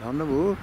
धन्यवाद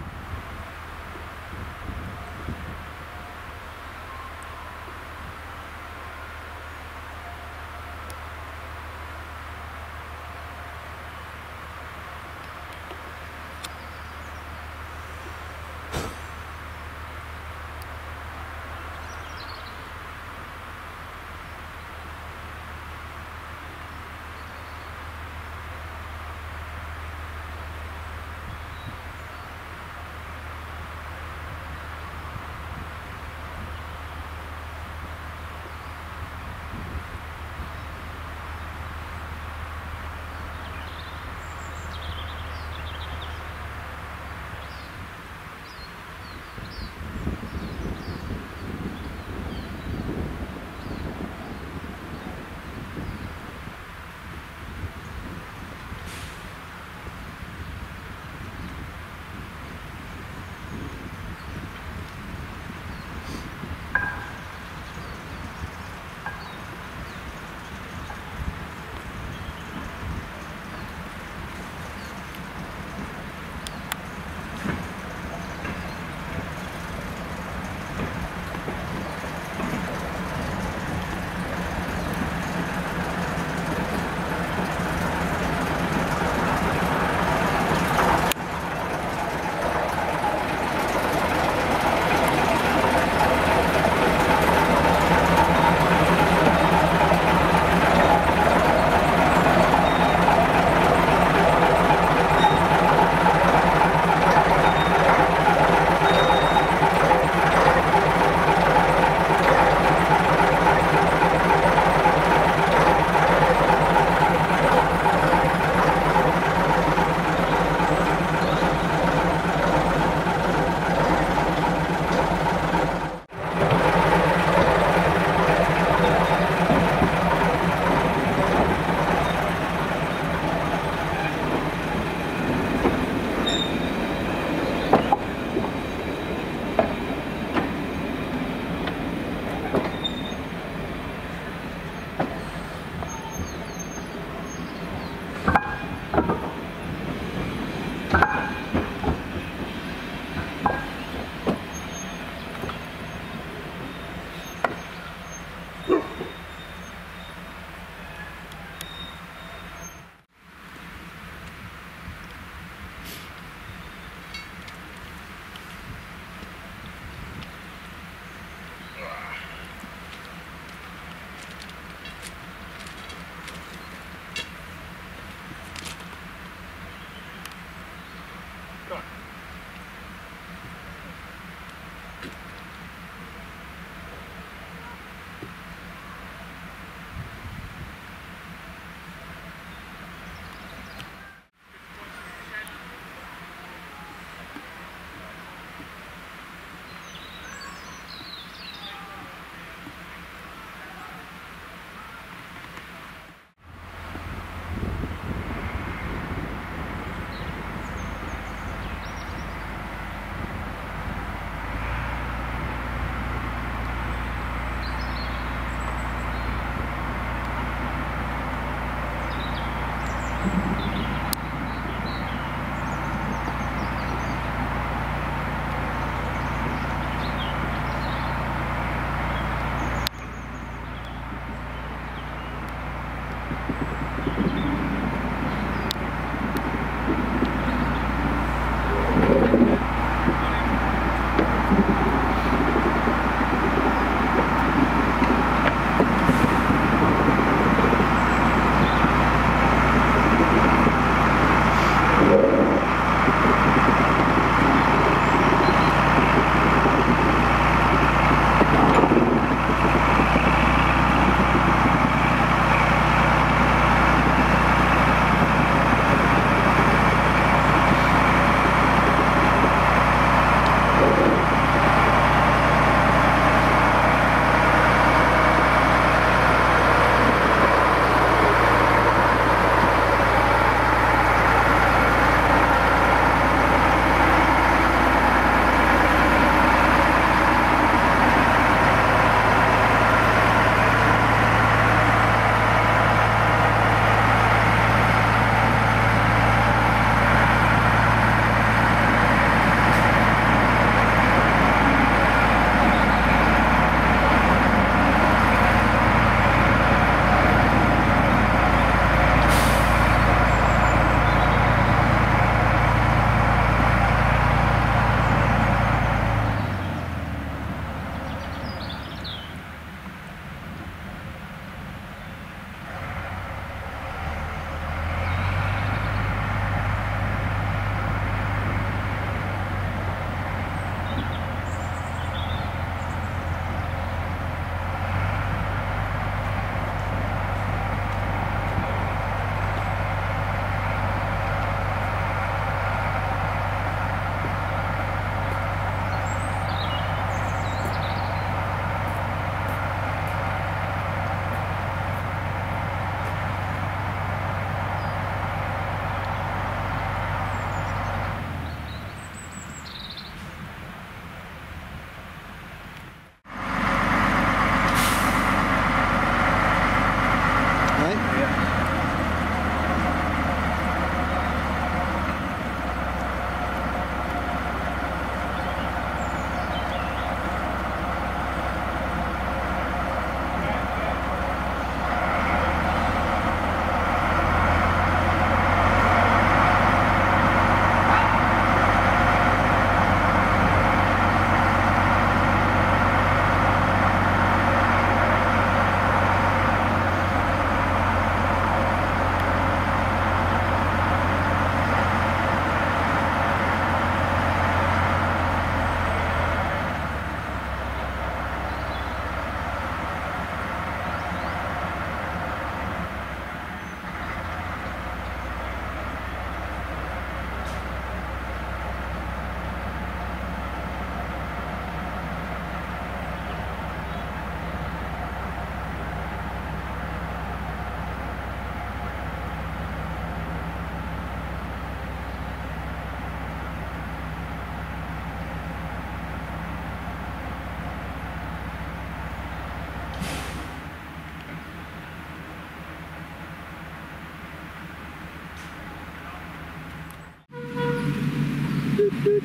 Thank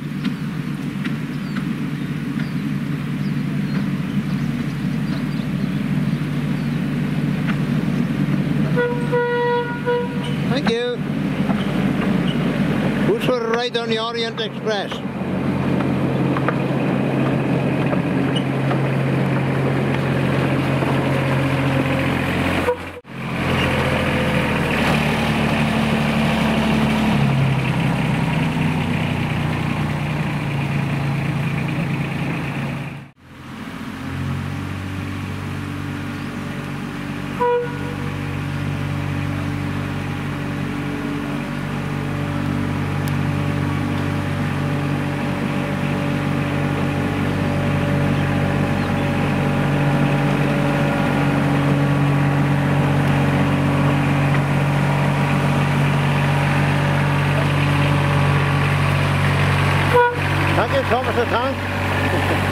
you. Who's for a ride on the Orient Express? Thank you, Thomas the.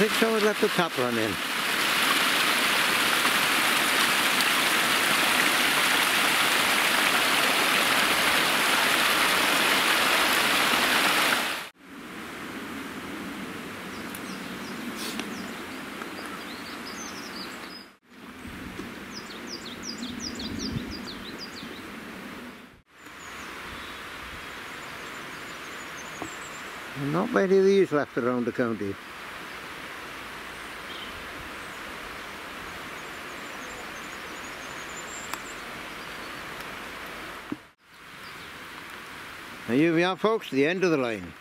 Think someone left the tap run in. Not many of these left around the county. We are folks, the end of the line.